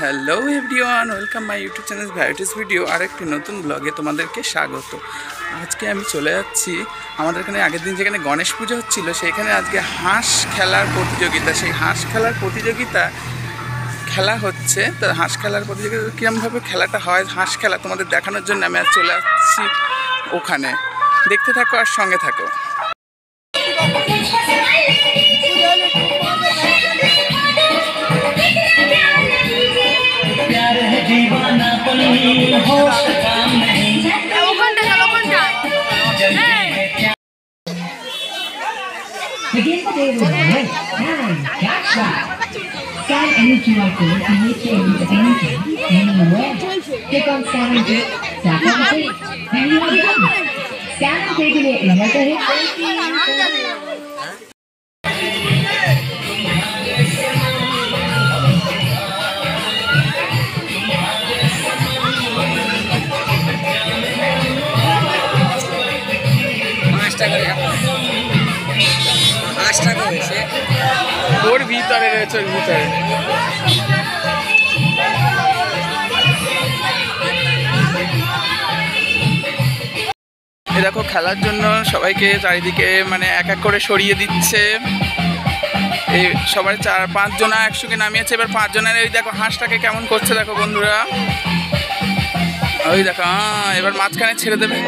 Hello everyone welcome my YouTube channel varieties video আর একটি নতুন ব্লগে তোমাদেরকে স্বাগত। আজকে আমি চলে যাচ্ছি, আমাদের এখানে আগের দিন যেখানে গণেশ পুজো হচ্ছিল সেখানে আজকে হাঁস খেলার প্রতিযোগিতা। সেই হাঁস খেলার প্রতিযোগিতা খেলা হচ্ছে, তো হাঁস খেলার প্রতিযোগিতা কীরমভাবে খেলাটা হয়? হাঁস খেলা তোমাদের দেখানোর জন্য আমি আজ চলে আসছি ওখানে। দেখতে থাকো আর সঙ্গে থাকো। NQRP 2020 Menu Web. Click on Scanner Gate, tap on Gate, and you are done. Scanner Gate will enable it. ভিতরে রয়েছে ভিতরে দেখো, খেলার জন্য সবাইকে চারিদিকে মানে এক এক করে সরিয়ে দিচ্ছে। এই সবাই চার পাঁচজনা একসঙ্গে নামিয়েছে, এবার পাঁচজনের ওই দেখো হাঁসটাকে কেমন করছে দেখো বন্ধুরা। ওই দেখো এবার মাঝখানে ছেড়ে দেবে।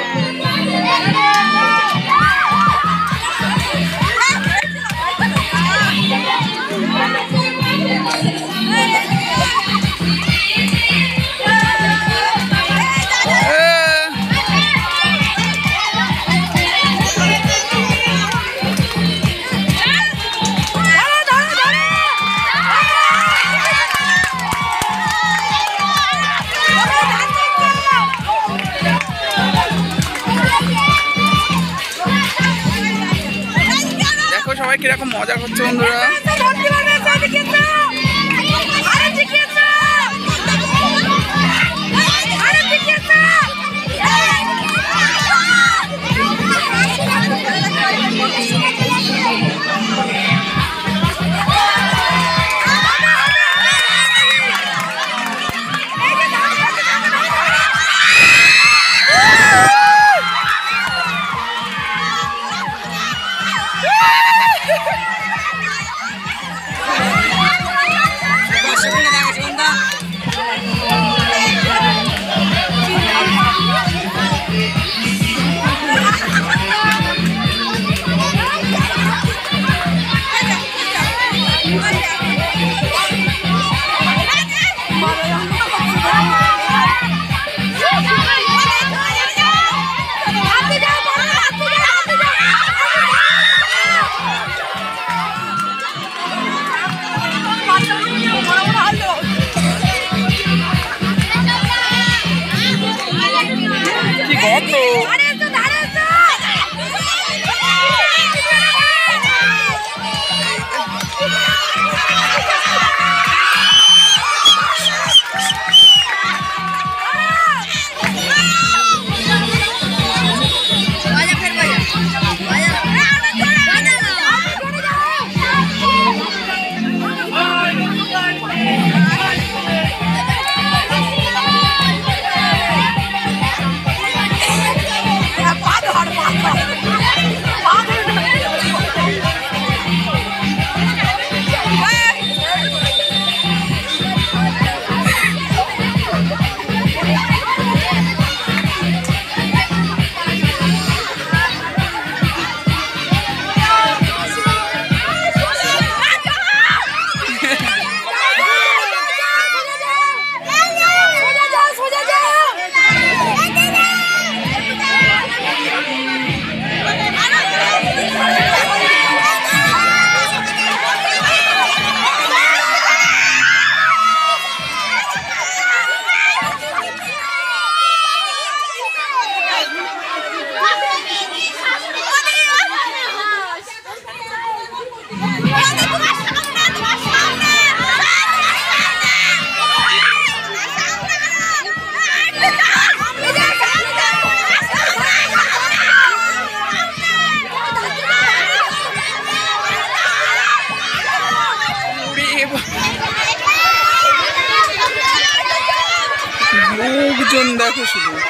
Não, o vídeo não dá com isso.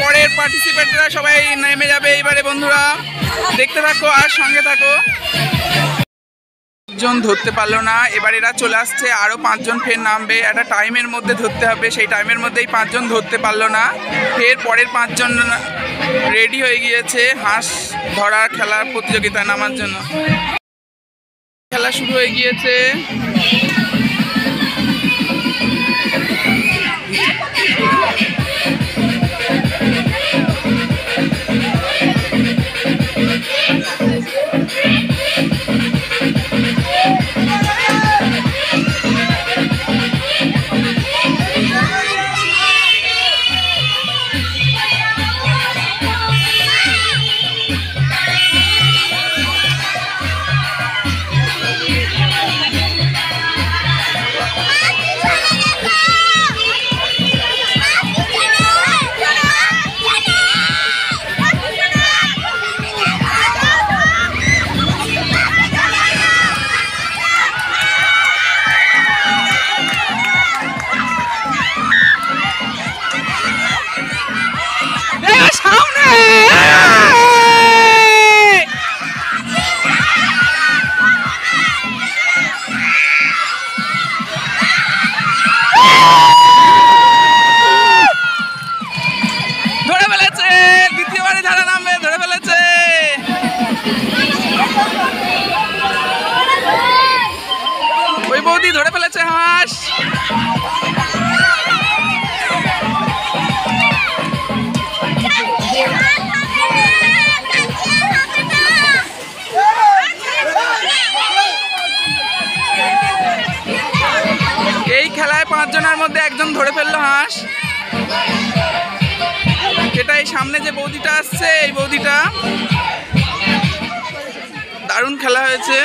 পরের পার্টিসিপেন্টরা সবাই নেমে যাবে এইবারে বন্ধুরা। দেখতে থাকো আর সঙ্গে থাকো। জন ধরতে পারল না, এবার এরা চলে আসছে আরও পাঁচজন ফের নামবে। একটা টাইমের মধ্যে ধরতে হবে, সেই টাইমের মধ্যেই পাঁচজন ধরতে পারল না। ফের পরের পাঁচজন রেডি হয়ে গিয়েছে হাঁস ধরার খেলার প্রতিযোগিতায় নামার জন্য। খেলা শুরু হয়ে গিয়েছে। মধ্যে একজন ধরে ফেলল হাঁস। এটা এই সামনে যে বৌদিটা আসছে, এই বৌদিটা দারুণ খেলা হয়েছে।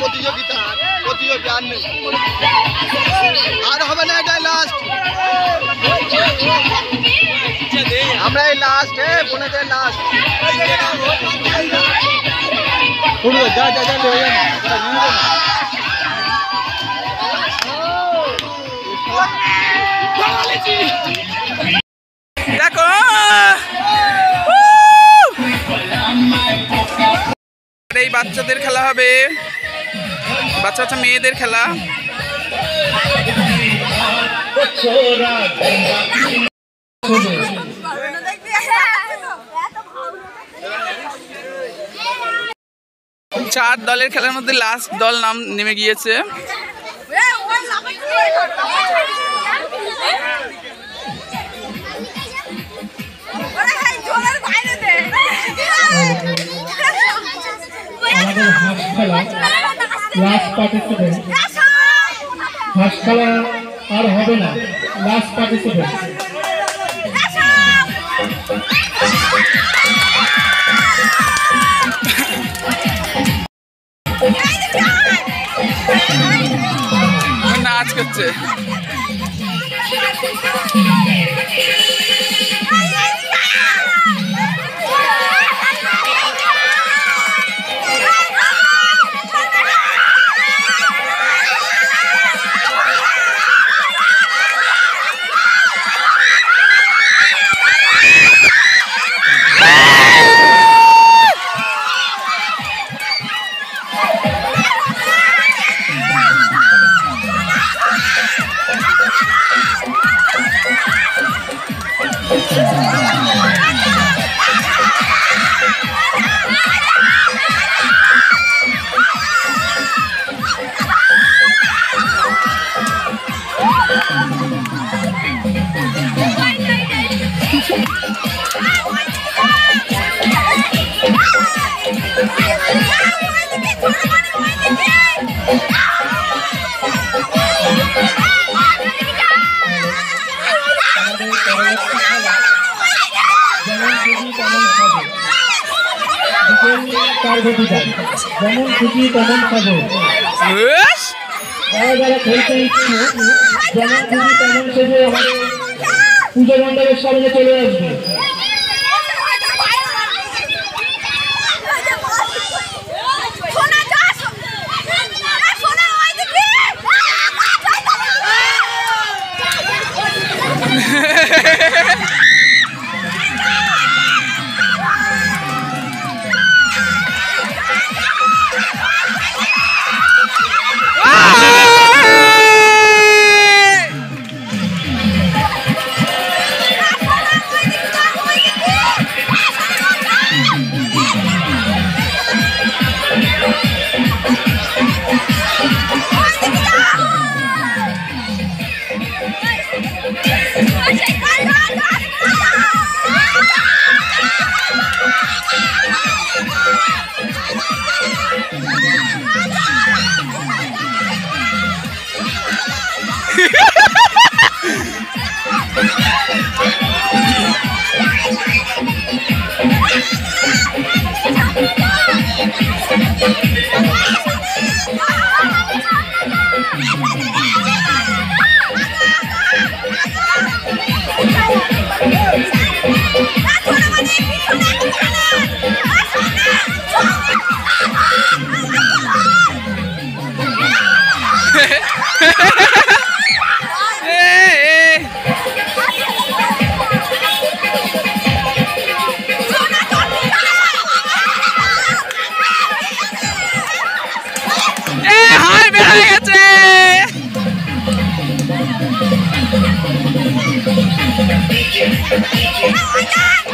প্রতিযোগিতা প্রতিযোগী আর নেই। আর হবে না এটাই লাস্ট আমরা এই লাস্ট এ বোনেদের লাস্ট যা যা যা দেখো। এই বাচ্চাদের খেলা হবে। বাচ্চা বাচ্চা মেয়েদের খেলা। চার দলের খেলার মধ্যে লাস্ট দল নাম নেমে গিয়েছে। পার্টিসিপেন্ট হাঁস খেলা আর হবে না। লাস্ট পার্টিসিপেন্ট ঘটিকা যেমন খুশি তেমন খাব। যারা যারা খেলতে ইচ্ছুক যেমন খুশি তেমন সেজে আমাদের পুজো মণ্ডপের সামনে চলে আসবে। Oh my God!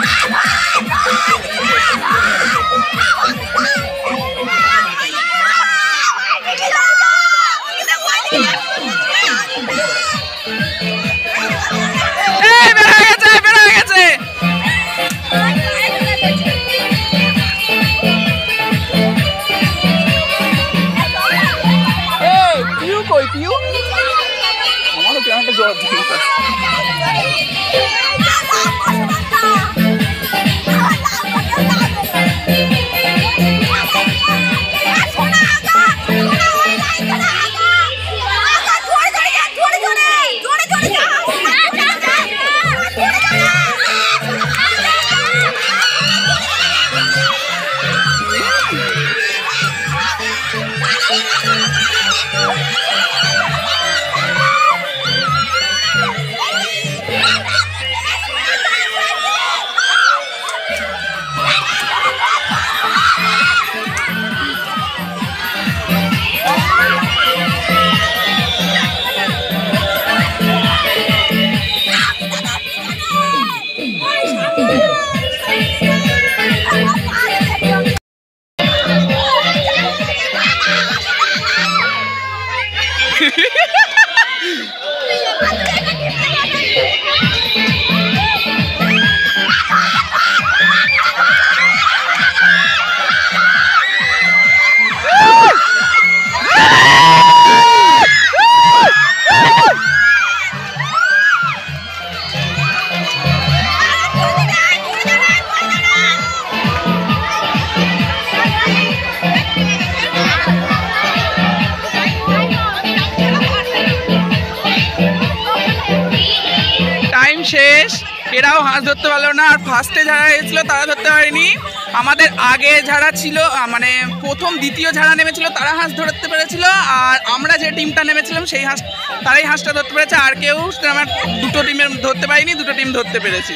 এরাও হাঁস ধরতে পারল না। আর ফার্স্টে যারা এসেছিল, তারা ধরতে পারেনি। আমাদের আগে যারা ছিল মানে প্রথম, দ্বিতীয় যারা নেমেছিল, তারা হাঁস ধরতে পেরেছিল। আর আমরা যে টিমটা নেমেছিলাম, সেই হাঁস, তারাই হাঁসটা ধরতে পেরেছে। আর কেউ, আমার দুটো টিমের ধরতে পারিনি, দুটো টিম ধরতে পেরেছে।